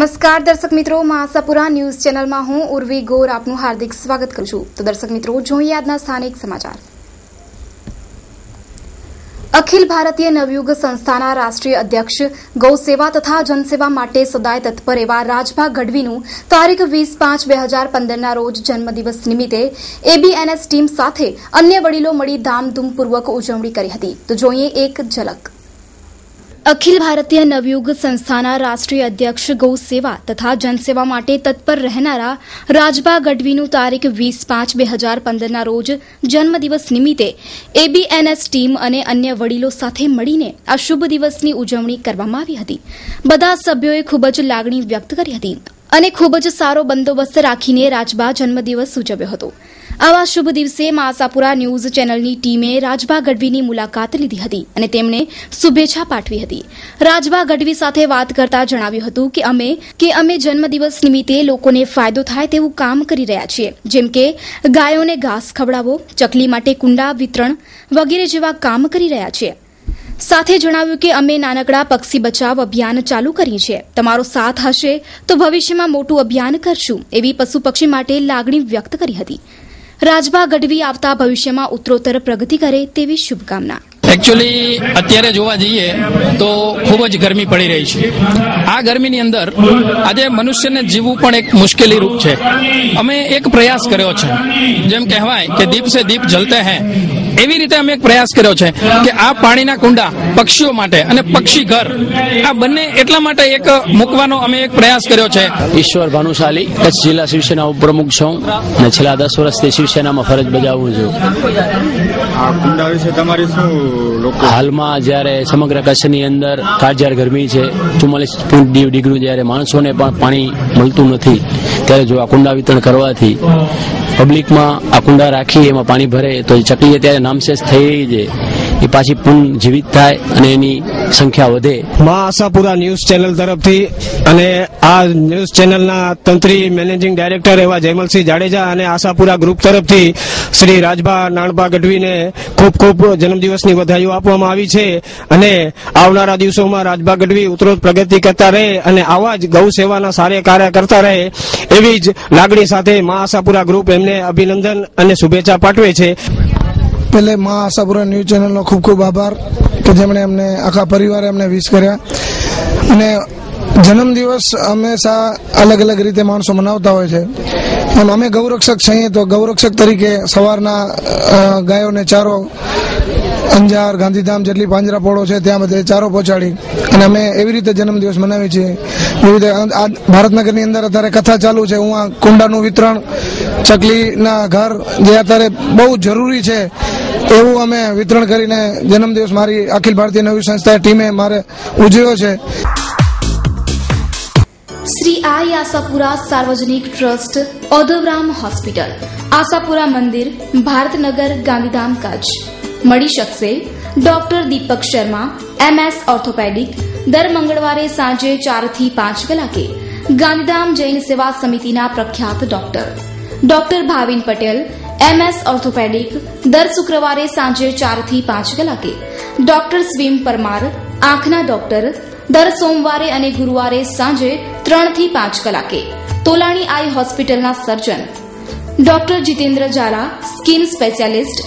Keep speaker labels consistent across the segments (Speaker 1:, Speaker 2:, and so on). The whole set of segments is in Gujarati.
Speaker 1: નમસ્કાર, દર્શક મિત્રો. મહાસાપુરા ન્યૂઝ ચેનલમાં હું ઉર્વી ગોર આપનું હાર્દિક સ્વાગત કરું છું. તો દર્શક મિત્રો, જોઈએ આજના સ્થાનિક સમાચાર. અખિલ ભારતીય નવયુગ સંસ્થાના રાષ્ટ્રીય અધ્યક્ષ, ગૌસેવા તથા જનસેવા માટે સદાય તત્પર એવા રાજભા ગઢવીનું તારીખ વીસ પાંચ બે હજાર પંદરના રોજ જન્મદિવસ નિમિત્તે એબીએનએસ ટીમ સાથે અન્ય વડીલો મળી ધામધૂમપૂર્વક ઉજવણી કરી હતી. તો જોઈએ એક ઝલક. અખિલ ભારતીય નવયુગ સંસ્થાના રાષ્ટ્રીય અધ્યક્ષ ગૌ સેવા તથા જનસેવા માટે તત્પર રહેનારા રાજભા ગઢવીનું તારીખ વીસ પાંચ બે હજાર પંદરના રોજ જન્મદિવસ નિમિત્તે એબીએનએસ ટીમ અને અન્ય વડીલો સાથે મળીને આ શુભ દિવસની ઉજવણી કરવામાં આવી હતી. બધા સભ્યોએ ખૂબ જ લાગણી વ્યક્ત કરી હતી અને ખૂબ જ સારો બંદોબસ્ત રાખીને રાજભા જન્મદિવસ ઉજવ્યો હતો. આવા શુભ દિવસે માસાપુરા ન્યૂઝ ચેનલની ટીમે રાજભા ગઢવીની મુલાકાત લીધી હતી અને તેમણે શુભેચ્છા પાઠવી હતી. રાજભા ગઢવી સાથે વાત કરતા જણાવ્યું હતું કે અમે કે અમે જન્મદિવસ નિમિત્તે લોકોને ફાયદો થાય તેવું કામ કરી રહ્યા છીએ. જેમ કે, ગાયોને ઘાસ ખવડાવો, ચકલી માટે કુંડા વિતરણ વગેરે જેવા કામ કરી રહ્યા છીએ. સાથે જણાવ્યું કે અમે નાનકડા પક્ષી બચાવ અભિયાન ચાલુ કરીએ છીએ તમારો સાથ હશે તો ભવિષ્યમાં મોટું અભિયાન કરશું, એવી પશુ પક્ષી માટે લાગણી વ્યક્ત કરી હતી. રાજભા ગઢવી આવતા ભવિષ્યમાં ઉત્તરોત્તર પ્રગતિ કરે તેવી શુભકામના.
Speaker 2: એકચ્યુઅલી અત્યારે જોવા જઈએ તો ખૂબ જ ગરમી પડી રહી છે. આ ગરમીની અંદર આજે મનુષ્યને જીવવું પણ એક મુશ્કેલી રૂપ છે. અમે એક પ્રયાસ કર્યો છે. જેમ કહેવાય કે દીપ સે દીપ જલતે હૈ એવી રીતે અમે એક પ્રયાસ કર્યો છે કે આ પાણીના કુંડા પક્ષીઓ માટે અને પક્ષી ઘર આ બંને એટલા માટે એક મૂકવાનો અમે એક પ્રયાસ કર્યો છે.
Speaker 3: ઈશ્વર ભાનુશાલી કચ્છ જિલ્લા શિવસેના ઉપપ્રમુખ છું અને છેલ્લા દસ વર્ષથી શિવસેનામાં ફરજ બજાવું છું.
Speaker 4: કુંડા વિશે તમારી શું
Speaker 3: હાલમાં જ્યારે સમગ્ર કચ્છની અંદર કાળઝાળ ગરમી છે ચુમ્માલીસ ડિગ્રી જ્યારે માણસોને પણ પાણી મળતું નથી ત્યારે જો આ કુંડા વિતરણ કરવાથી પબ્લિકમાં આ કુંડા રાખી એમાં પાણી ભરે તો ચકલીએ ત્યારે નામશેષ થઈ રહી એ પાછી પુન જીવિત થાય અને એની સંખ્યા વધે.
Speaker 5: મા આશાપુરા ન્યૂઝ ચેનલ તરફથી અને આ ન્યૂઝ ચેનલના તંત્રી મેનેજિંગ ડાયરેક્ટર એવા જયમલસિંહ જાડેજા અને આશાપુરા ગ્રુપ તરફથી શ્રી રાજભા નાણભા ગઢવીને ખૂબ ખૂબ જન્મદિવસની વધાઈઓ આપવામાં આવી છે અને આવનારા દિવસોમાં રાજભા ગઢવી ઉત્તરોત્તર પ્રગતિ કરતા રહે અને આવા જ ગૌ સેવાના સારા કાર્ય કરતા રહે એવી જ લાગણી સાથે મા આશાપુરા ગ્રુપ એમને અભિનંદન અને શુભેચ્છા પાઠવે છે.
Speaker 6: પહેલે મા આશાપુરા ન્યૂઝ ચેનલનો ખૂબ ખૂબ આભાર કે જેમણે અમને આખા પરિવારે અમને વિશ કર્યા. અને જન્મદિવસ હંમેશા અલગ અલગ રીતે માણસો મનાવતા હોય છે. એમ અમે ગૌરક્ષક છીએ તો ગૌરક્ષક તરીકે સવારના ગાયોને ચારો, અંજાર, ગાંધીધામ જેટલી પાંજરાપોળો છે ત્યાં બધે ચારો પહોંચાડી અને અમે એવી રીતે જન્મદિવસ મનાવીએ છીએ. એવી રીતે ભારતનગરની અંદર અત્યારે કથા ચાલુ છે. હું આ કુંડાનું વિતરણ ચકલીના ઘર જે અત્યારે બહુ જરૂરી છે એવું અમે વિતરણ કરીને જન્મદિવસ મારી અખિલ ભારતીય નવી સંસ્થા ટીમે મારે ઉજવ્યો છે.
Speaker 1: શ્રી આઈ આશાપુરા સાર્વજનિક ટ્રસ્ટ, ઓદવરામ હોસ્પિટલ. આશાપુરા મંદિર, ભારતનગર, ગાંધીધામ, કચ્છ. મળી શકશે doctor Deepak Sharma, MS orthopaedic. દર મંગળવારે સાંજે ચારથી પાંચ કલાકે ગાંધીધામ જૈન સેવા સમિતિના પ્રખ્યાત doctor. Doctor Bhavin Patel MS orthopaedic દર શુક્રવારે સાંજે ચારથી પાંચ કલાકે. ડોક્ટર સ્વીમ પરમાર, આંખના ડોક્ટર દર સોમવારે અને ગુરુવારે સાંજે ત્રણથી પાંચ કલાકે. તોલાણી આઈ હોસ્પિટલના surgeon doctor Jitendra Jhala skin specialist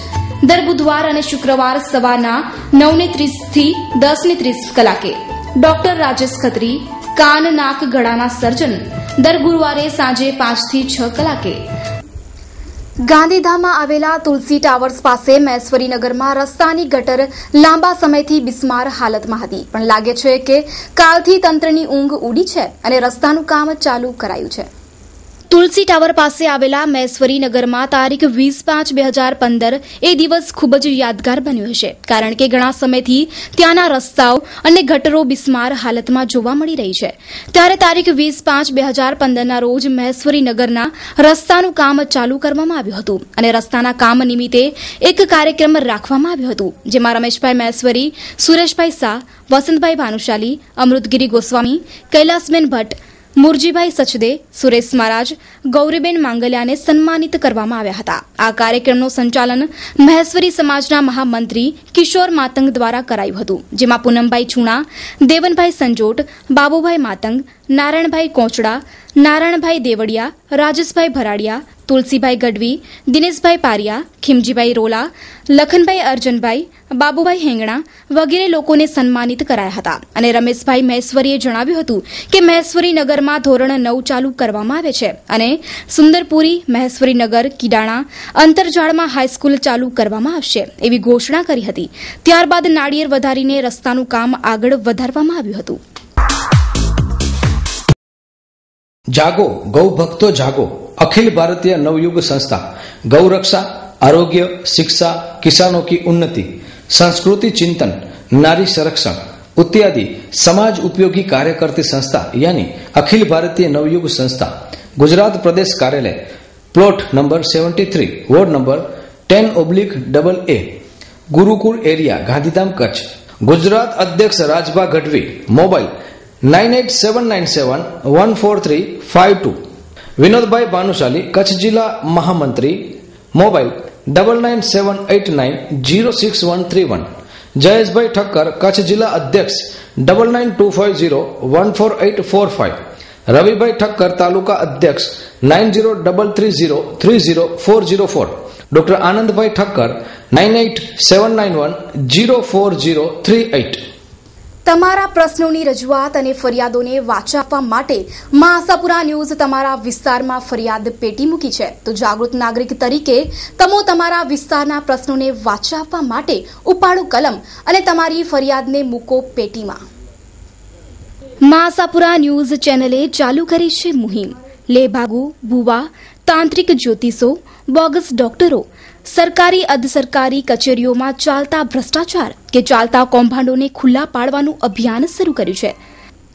Speaker 1: દર બુધવાર અને શુક્રવાર સવારના નવને ત્રીસથી દસને ત્રીસ કલાકે. ડોક્ટર રાજેશ ખત્રી, કાન, નાક, ગળાના સર્જન દર ગુરુવારે સાંજે પાંચથી છ કલાકે. ગાંધીધામમાં આવેલા તુલસી ટાવર્સ પાસે મહેશ્વરીનગરમાં રસ્તાની ગટર લાંબા સમયથી બિસ્માર હાલતમાં હતી. પણ લાગે છે કે કાલથી તંત્રની ઊંઘ ઉડી છે અને રસ્તાનું કામ ચાલુ કરાયું છે. તુલસી ટાવર પાસે આવેલા મહેશ્વરી નગરમાં તારીખ વીસ પાંચ બે હજાર પંદર એ દિવસ ખૂબ જ યાદગાર બન્યો હશે. કારણ કે ઘણા સમયથી ત્યાંના રસ્તાઓ અને ગટરો બિસ્માર હાલતમાં જોવા મળી રહી છે. ત્યારે તારીખ વીસ પાંચ બે હજાર પંદરના રોજ મહેશ્વરી નગરના રસ્તાનું કામ ચાલુ કરવામાં આવ્યું હતું અને રસ્તાના કામ નિમિત્તે એક કાર્યક્રમ રાખવામાં આવ્યો હતો, જેમાં રમેશભાઈ મહેશ્વરી, સુરેશભાઈ શાહ, વસંતભાઈ ભાનુશાલી, અમૃતગીરી ગોસ્વામી, કૈલાસબેન ભટ્ટ મુરજીભાઈ સચદે, સુરેશ મહારાજ, ગૌરીબેન માંગલિયાને સન્માનિત કરવામાં આવ્યા હતા. આ કાર્યક્રમનું સંચાલન મહેશ્વરી સમાજના મહામંત્રી કિશોર માતંગ દ્વારા કરાયું હતું, જેમાં પૂનમભાઈ છુણા, દેવનભાઈ સંજોટ, બાબુભાઈ માતંગ, નારાયણભાઈ કોચડા નારાયણભાઈ દેવડિયા, રાજેશભાઈ ભરાડિયા, તુલસીભાઈ ગઢવી, દિનેશભાઈ પારિયા, ખીમજીભાઈ રોલા, લખનભાઈ અર્જનભાઈ, બાબુભાઈ હેંગણા વગેરે લોકોને સન્માનિત કરાયા હતા. અને રમેશભાઈ મહેશ્વરીએ જણાવ્યું હતું કે મહેશ્વરી નગરમાં ધોરણ નવ ચાલુ કરવામાં આવે છે અને સુંદરપુરી મહેશ્વરી નગર કિડાણા, અંતરજાળમાં હાઈસ્કૂલ ચાલુ કરવામાં આવશે એવી ઘોષણા કરી હતી. ત્યારબાદ નાળિયેર વધારીને રસ્તાનું કામ આગળ વધારવામાં આવ્યું હતું.
Speaker 7: જાગો ગૌ ભક્તો જાગો अखिल भारतीय नवयुग संस्था गौरक्षा आरोग्य शिक्षा किसानों की उन्नति संस्कृति चिंतन नारी संरक्षण इत्यादि समाज उपयोगी कार्य करती संस्था यानी अखिल भारतीय नवयुग संस्था गुजरात प्रदेश कार्यालय plot number 73 ward number 10 oblique double A Gurukul area Gandhidham Kutch Gujarat अध्यक्ष Rajbha Gadhvi mobile nine eight seven nine seven one four three five two Vinodbhai Bhanushali Kutch જિલ્લા મહામંત્રી mobile double nine seven eight nine zero six one three one Jayeshbhai Thakkar Kutch જિલ્લા અધ્યક્ષ double nine two five zero one four eight four five Ravibhai Thakkar તાલુકા અધ્યક્ષ nine zero double three zero three zero four zero four doctor Anandbhai Thakkar nine eight seven nine one zero four zero three eight
Speaker 1: તમારા પ્રશ્નોની રજૂઆત અને ફરિયાદોને વાચા આપવા માટે મા આશાપુરા ન્યૂઝ તમારા વિસ્તારમાં ફરિયાદ પેટી મૂકી છે. તો જાગૃત નાગરિક તરીકે તમો તમારા વિસ્તારના પ્રશ્નોને વાચા આપવા માટે ઉપાડો કલમ અને તમારી ફરિયાદને મૂકો પેટીમાં. મા આશાપુરા ન્યૂઝ ચેનલે ચાલુ કરી છે મુહિમ. લેભાગુ ભુવા તાંત્રિક જ્યોતિષો, બોગસ ડોક્ટરો સરકારી અધસરકારી કચેરીઓમાં ચાલતા ભ્રષ્ટાચાર કે ચાલતા કૌભાંડોને ખુલ્લા પાડવાનું અભિયાન શરૂ કર્યું છે.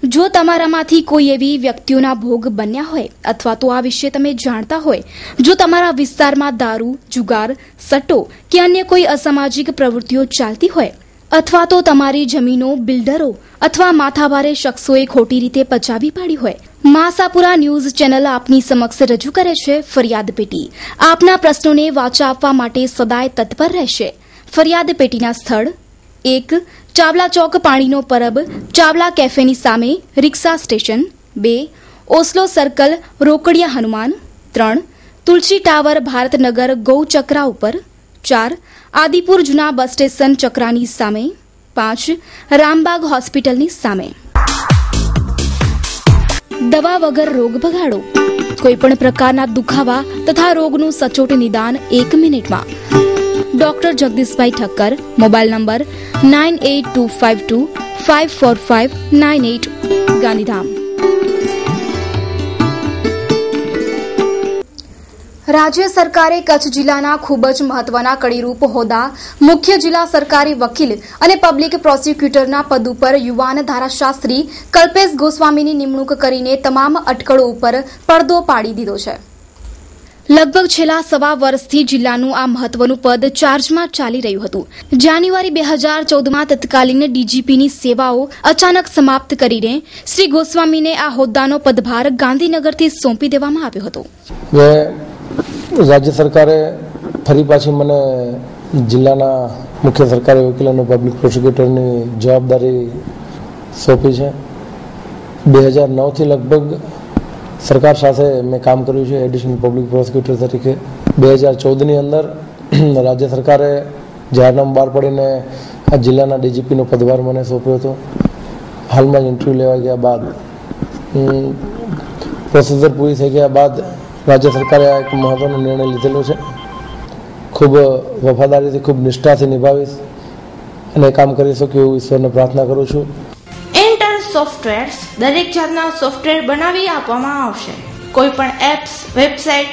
Speaker 1: જો તમારામાંથી કોઈ એવી વ્યક્તિઓના ભોગ બન્યા હોય અથવા તો આ વિશે તમે જાણતા હોય, જો તમારા વિસ્તારમાં દારૂ, જુગાર, સટ્ટો કે અન્ય કોઈ અસામાજિક પ્રવૃત્તિઓ ચાલતી હોય અથવા તો તમારી જમીનો, બિલ્ડરો અથવા માથાભારે શખ્સોએ ખોટી રીતે પચાવી પાડી હોય. માસાપુરા ન્યૂઝ ચેનલ આપની સમક્ષ રજૂ કરે છે ફરિયાદ પેટી. આપના પ્રશ્નોને વાચા આપવા માટે સદાય તત્પર રહેશે. ફરિયાદ પેટીના સ્થળ એક, ચાવલા ચોક પાણીનો પરબ, ચાવલા કેફેની સામે રિક્ષા સ્ટેશન. બે, ઓસ્લો સર્કલ, રોકડિયા હનુમાન. ત્રણ, તુલસી ટાવર, ભારતનગર ગૌચક્રા ઉપર. ચાર આદિપુર જૂના બસ સ્ટેશન ચક્રાની સામે, પાંચ, રામબાગ હોસ્પિટલની સામે. દવા વગર રોગ ભગાડો. કોઈપણ પ્રકારના દુખાવા તથા રોગનું સચોટ નિદાન એક મિનિટમાં. Doctor Jagdishbhai Thakkar, mobile number nine eight two five two five four five nine eight Gandhidham. રાજ્ય સરકારે કચ્છ જિલ્લાના ખૂબ જ મહત્વના કડીરૂપ હોદ્દા, મુખ્ય જિલ્લા સરકારી વકીલ અને પબ્લિક પ્રોસિક્યુટરના પદ ઉપર યુવાન ધારાશાસ્ત્રી કલ્પેશ ગોસ્વામીની નિમણૂક કરીને તમામ અટકળો ઉપર પડદો પાડી દીધો છે. લગભગ છેલ્લા સવા વર્ષથી જિલ્લાનું આ મહત્વનું પદ ચાર્જમાં ચાલી રહ્યું હતું. જાન્યુઆરી બે હજાર ચૌદમાં તત્કાલીન ડીજીપીની સેવાઓ અચાનક સમાપ્ત કરીને શ્રી ગોસ્વામીને આ હોદ્દાનો પદભાર ગાંધીનગરથી સોંપી દેવામાં આવ્યો હતો.
Speaker 8: રાજ્ય સરકારે ફરી પાછી મને જિલ્લાના મુખ્ય સરકારી વકીલ અને પબ્લિક પ્રોસિક્યુટરની જવાબદારી સોંપી છે. બે હજાર નવથી લગભગ સરકાર સાથે મેં કામ કર્યું છે, એડિશનલ પબ્લિક પ્રોસિક્યુટર તરીકે. બે હજાર ચૌદની અંદર રાજ્ય સરકારે જાહેરનામું બહાર પડીને આ જિલ્લાના ડીજીપીનો પદભાર મને સોંપ્યો હતો. હાલમાં જ ઇન્ટરવ્યૂ લેવા ગયા બાદ. પ્રોસેસર પૂરી થઈ ગયા બાદ રાજ્ય સરકારે આ એક મહત્વનો નિર્ણય લીધેલો છે. ખૂબ વફાદારીથી, ખૂબ નિષ્ઠાથી નિભાવીશ અને કામ કરી શકું એવું ઈશ્વરને પ્રાર્થના કરું છું.
Speaker 9: એન્ટર સોફ્ટવેર્સ દરેક જાતના સોફ્ટવેર બનાવી આપવામાં આવશે. કોઈપણ apps website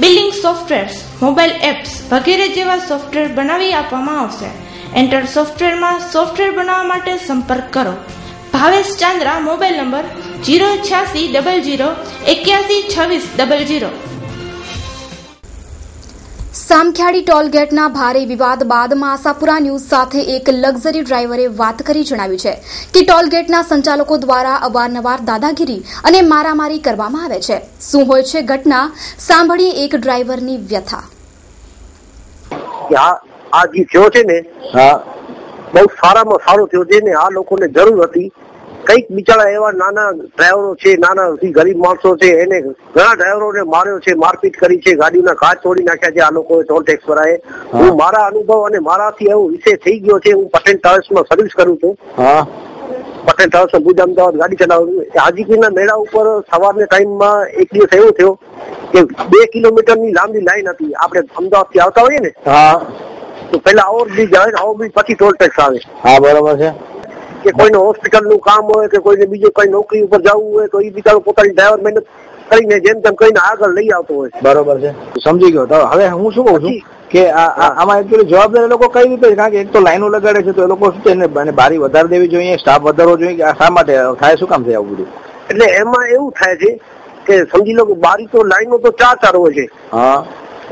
Speaker 9: billing softwares mobile apps વગેરે જેવા સોફ્ટવેર બનાવી આપવામાં આવશે. એન્ટર સોફ્ટવેરમાં સોફ્ટવેર બનાવવા માટે સંપર્ક કરો. Bhavesh Chandra mobile number zero છ્યાસી ડબલ જીરો એક્યાસી છવ્વીસ ડબલ જીરો.
Speaker 1: સામખિયાળી ટોલગેટના ભારે વિવાદ બાદ આશાપુરા ન્યૂઝ સાથે એક લક્ઝરી ડ્રાઈવરે વાત કરી જણાવ્યું છે કે ટોલગેટના સંચાલકો દ્વારા અવારનવાર દાદાગીરી અને મારામારી કરવામાં આવે છે. શું હોય છે ઘટના? સાંભળીએ એક ડ્રાઈવરની વ્યથા.
Speaker 10: આ જે થયો છે ને બહુ સારામાં સારો થયો છે ને આ લોકોને જરૂર હતી કંઈક બિચારા એવા નાના ડ્રાઈવરો છે નાના ગરીબ માણસો છે એને ઘણા ડ્રાઈવરોને માર્યો છે મારપીટ કરી છે ગાડીના કાચ તોડી નાખ્યા છે આ લોકોએ ટોલ ટેક્સ વાળાએ હું. મારા અનુભવ અને મારાથી એવો વિષય થઈ ગયો છે હું પટેલ ટ્રાવેલ્સમાં સર્વિસ કરું છું. પટેલ ટ્રાવેલ્સ ભુજ અમદાવાદ ગાડી ચલાવું છું. હાજીપીરના મેળા ઉપર સવારના ટાઈમમાં એક દિવસ એવો થયો કે બે કિલોમીટરની લાંબી લાઈન હતી. આપણે અમદાવાદથી આવતા હોઈએ ને તો પેલા ઓવરબ્રિજ આવે ને ઓવરબ્રિજ પછી ટોલ ટેક્સ આવે.
Speaker 11: હા બરોબર છે.
Speaker 10: કે કોઈને હોસ્પિટલનું કામ હોય કે કોઈને બીજું કઈ નોકરી ઉપર જવું હોય તો એ બિચારો પોતાની ડ્રાઈવર મહેનત કરીને જેમ તેમ કહીને આગળ લઈ આવતો હોય
Speaker 11: બરોબર છે. સમજી ગયો. તો હવે હું શું કહું છું કે આમાં એકચુઅલી જવાબદારી લોકો કઈ રીતે? કારણ કે એક તો લાઈનો લગાડે છે તો એ લોકો શું છે બારી વધારે દેવી જોઈએ સ્ટાફ વધારવો જોઈએ કે આ શા માટે થાય? શું કામ થાય આવું બધું?
Speaker 10: એટલે એમાં એવું થાય છે કે સમજી લો કે બારી તો લાઈનો તો ચાર ચાર હોય છે.
Speaker 11: હા.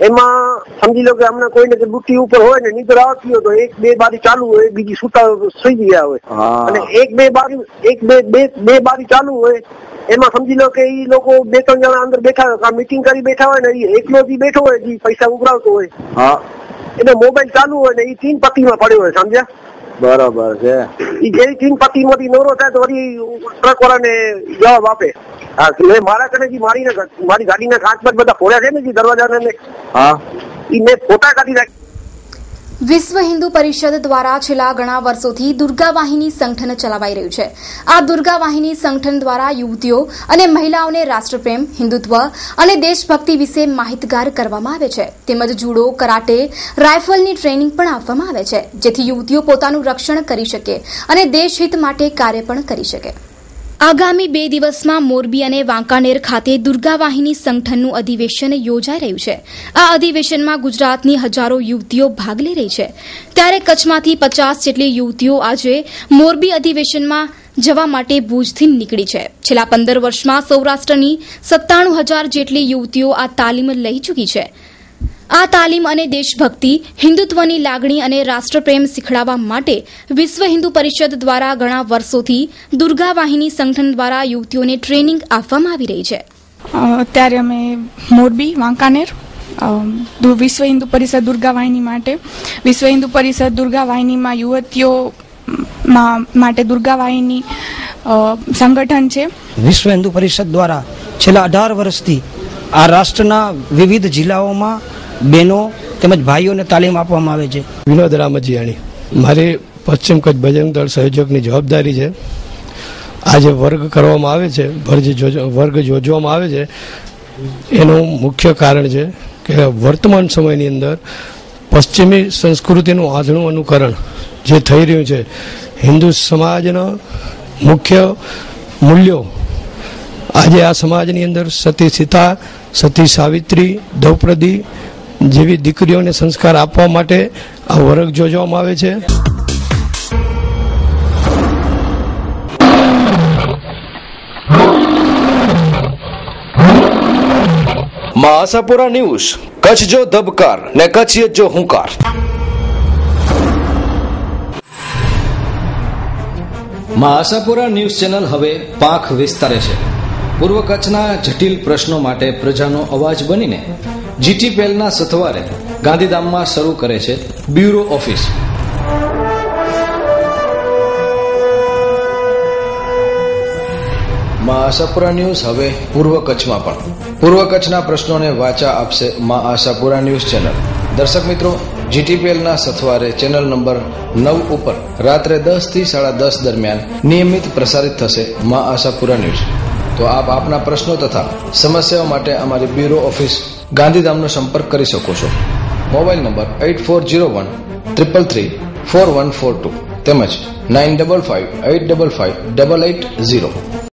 Speaker 10: એમાં સમજી લો કે હમણાં કોઈને કે બુટ્ટી ઉપર હોય ને નીચે આવતી હોય તો એક બે બારી ચાલુ હોય બીજી સુતા સુઈ ગયા હોય. અને એક બે બારી એક બે બે બે બારી ચાલુ હોય એમાં સમજી લો કે ઈ લોકો બે ત્રણ જણા અંદર બેઠા હોય મીટિંગ કરી બેઠા હોય ને એ એકલો જ બેઠો હોય ઈ પૈસા ઉઘરાવતો હોય એટલે મોબાઈલ ચાલુ હોય ને એ તીન પટ્ટીમાં પડ્યો હોય સમજ્યા?
Speaker 11: બરોબર છે.
Speaker 10: ઈ જે તીન પટ્ટીમાંથી નવરો થાય તો વળી ટ્રક વાળાને જવાબ આપે. હા મેં મારા કને જે મારી મારી ગાડીના કાચ પર બધા ફોડ્યા છે ને જે દરવાજા ને?
Speaker 11: હા.
Speaker 10: ઈ મેં ફોટા કાઢી નાખ્યા
Speaker 1: વિશ્વ હિન્દુ પરિષદ દ્વારા છેલ્લા ઘણા વર્ષોથી દુર્ગા વાહિની સંગઠન ચલાવાઈ રહ્યું છે. આ દુર્ગા વાહિની સંગઠન દ્વારા યુવતીઓ અને મહિલાઓને રાષ્ટ્રપ્રેમ, હિન્દુત્વ અને દેશભક્તિ વિશે માહિતગાર કરવામાં આવે છે. તેમજ જુડો, કરાટે રાઇફલની ટ્રેનિંગ પણ આપવામાં આવે છે, જેથી યુવતીઓ પોતાનું રક્ષણ કરી શકે અને દેશહિત માટે કાર્ય પણ કરી શકે. આગામી બે દિવસમાં મોરબી અને વાંકાનેર ખાતે દુર્ગા વાહિની સંગઠનનું અધિવેશન યોજાઈ રહ્યું છે. આ અધિવેશનમાં ગુજરાતની હજારો યુવતીઓ ભાગ લઈ રહી છે. ત્યારે કચ્છમાંથી પચાસ જેટલી યુવતીઓ આજે મોરબી અધિવેશનમાં જવા માટે ભુજથી નીકળી છે. છેલ્લા પંદર વર્ષમાં સૌરાષ્ટ્રની સત્તાણું હજાર જેટલી યુવતીઓ આ તાલીમ લઈ ચૂકી છે. આ તાલીમ અને દેશભક્તિ હિન્દુત્વની લાગણી અને રાષ્ટ્રપ્રેમ શીખડાવવા માટે વિશ્વ હિન્દુ પરિષદ દ્વારા ઘણા વર્ષોથી દુર્ગા વાહિની સંગઠન દ્વારા યુવતીઓને ટ્રેનિંગ આપવામાં આવી રહી છે.
Speaker 12: અત્યારે અમે મોરબી વાંકાનેર વિશ્વ હિન્દુ પરિષદ દુર્ગા વાહિની માટે વિશ્વ હિન્દુ પરિષદ દુર્ગા વાહિનીમાં યુવતીઓ માં- માટે દુર્ગા વાહિની સંગઠન છે.
Speaker 13: વિશ્વ હિન્દુ પરિષદ દ્વારા છેલ્લા અઢાર વર્ષથી આ રાષ્ટ્રના વિવિધ જિલ્લાઓમાં બહેનો તેમજ ભાઈઓને તાલીમ આપવામાં આવે છે.
Speaker 5: વિનોદ રામજીયાણી, મારી પશ્ચિમ કચ્છ ભજન દળ સહયોગની જવાબદારી છે. આજે વર્ગ કરવામાં આવે છે, વર્ગ વર્ગ યોજવામાં આવે છે, એનું મુખ્ય કારણ છે કે વર્તમાન સમયની અંદર પશ્ચિમી સંસ્કૃતિનું આધણું અનુકરણ જે થઈ રહ્યું છે, હિન્દુ સમાજના મુખ્ય મૂલ્યો આજે આ સમાજની અંદર સતી સીતા, સતી સાવિત્રી, દ્રૌપદી જેવી દીકરીઓને સંસ્કાર આપવા માટે આ વર્ગ યોજવામાં આવે છે.
Speaker 7: માં આશાપુરા ન્યૂઝ કચ્છ જો ધબકાર ને કચ્છિયત જો હુંકાર. માં આશાપુરા ન્યૂઝ ચેનલ હવે પાંખ વિસ્તારે છે. પૂર્વ કચ્છના જટિલ પ્રશ્નો માટે પ્રજાનો અવાજ બનીને જીટીપીએલના સથવારે ગાંધીધામમાં શરૂ કરે છે બ્યુરો ઓફિસ. મા આશાપુરા ન્યૂઝ હવે પૂર્વ કચ્છમાં પણ. પૂર્વ કચ્છના પ્રશ્નોને વાચા આપશે મા આશાપુરા ન્યૂઝ ચેનલ. દર્શક મિત્રો જીટીપીએલના સથવારે ચેનલ નંબર નવ ઉપર રાત્રે દસથી સાડા દસ દરમિયાન નિયમિત પ્રસારિત થશે મા આશાપુરા ન્યૂઝ. તો આપ આપના પ્રશ્નો તથા સમસ્યાઓ માટે અમારી બ્યુરો ઓફિસ ગાંધીધામનો સંપર્ક કરી શકો છો. Mobile number eight four zero one triple three four one four two તેમજ nine double five eight double five double eight zero